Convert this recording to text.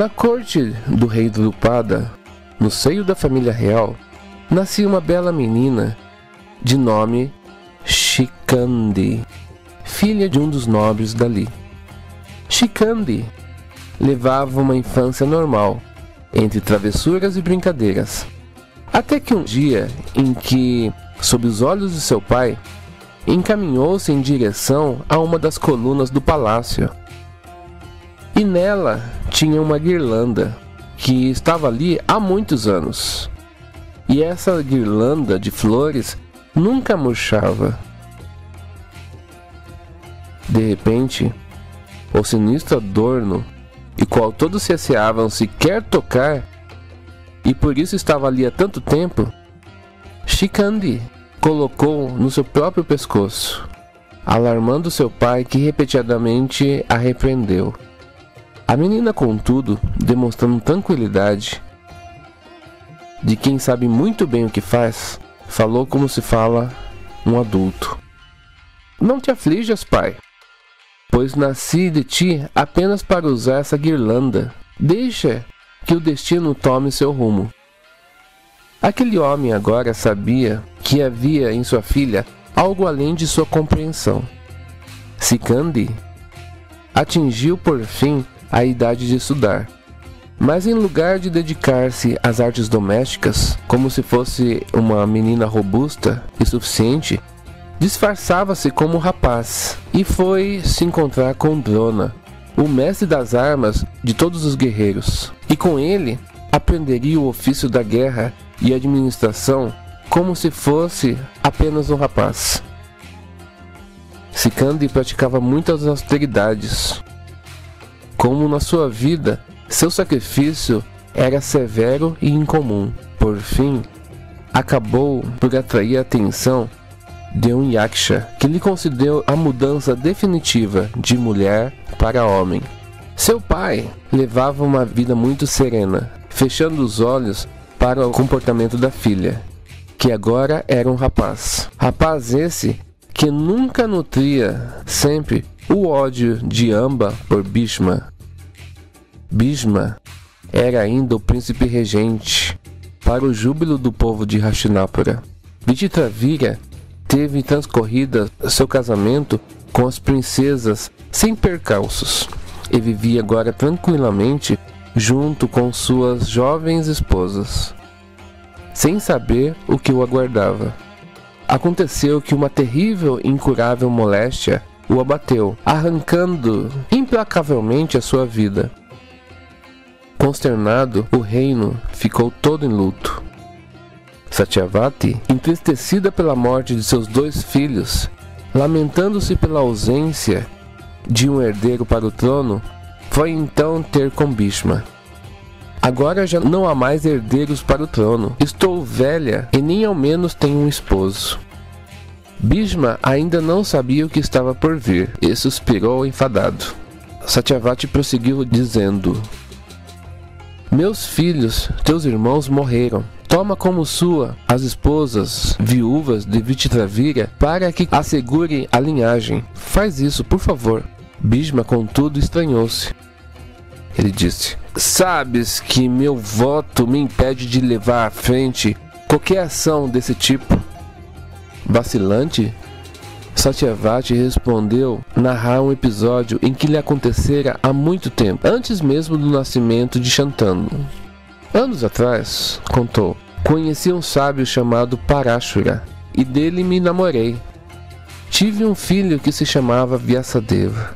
Na corte do rei Drupada, no seio da família real, nascia uma bela menina de nome Shikandi, filha de um dos nobres dali. Shikandi levava uma infância normal, entre travessuras e brincadeiras, até que um dia em que, sob os olhos de seu pai, encaminhou-se em direção a uma das colunas do palácio e nela tinha uma guirlanda que estava ali há muitos anos. E essa guirlanda de flores nunca murchava. De repente, o sinistro adorno, e qual todos se asseavam sequer tocar, e por isso estava ali há tanto tempo, Shikandi colocou no seu próprio pescoço, alarmando seu pai que repetidamente a repreendeu. A menina, contudo, demonstrando tranquilidade de quem sabe muito bem o que faz, falou como se fala um adulto. Não te aflijas, pai, pois nasci de ti apenas para usar essa guirlanda. Deixa que o destino tome seu rumo. Aquele homem agora sabia que havia em sua filha algo além de sua compreensão. Sicandi atingiu por fim a idade de estudar. Mas em lugar de dedicar-se às artes domésticas, como se fosse uma menina robusta e suficiente, disfarçava-se como rapaz e foi se encontrar com Drona, o mestre das armas de todos os guerreiros. E com ele aprenderia o ofício da guerra e administração como se fosse apenas um rapaz. Sicandi praticava muitas austeridades, como na sua vida seu sacrifício era severo e incomum. Por fim, acabou por atrair a atenção de um yaksha que lhe concedeu a mudança definitiva de mulher para homem. Seu pai levava uma vida muito serena, fechando os olhos para o comportamento da filha, que agora era um rapaz. Rapaz esse que nunca nutria sempre o ódio de Amba por Bhishma. Bhishma era ainda o príncipe regente para o júbilo do povo de Hastinapura. Vichitravira teve transcorrida seu casamento com as princesas sem percalços e vivia agora tranquilamente junto com suas jovens esposas, sem saber o que o aguardava. Aconteceu que uma terrível e incurável moléstia o abateu, arrancando implacavelmente a sua vida. Consternado, o reino ficou todo em luto. Satyavati, entristecida pela morte de seus dois filhos, lamentando-se pela ausência de um herdeiro para o trono, foi então ter com Bhishma. Agora já não há mais herdeiros para o trono. Estou velha e nem ao menos tenho um esposo. Bhishma ainda não sabia o que estava por vir e suspirou enfadado. Satyavati prosseguiu dizendo: Meus filhos, teus irmãos morreram. Toma como sua as esposas viúvas de Vitravira para que assegure a linhagem. Faz isso, por favor. Bhishma, contudo, estranhou-se. Ele disse: Sabes que meu voto me impede de levar à frente qualquer ação desse tipo. Vacilante, Satyavati respondeu narrar um episódio em que lhe acontecera há muito tempo, antes mesmo do nascimento de Shantanu. Anos atrás, contou, conheci um sábio chamado Parashura e dele me namorei. Tive um filho que se chamava Vyasadeva.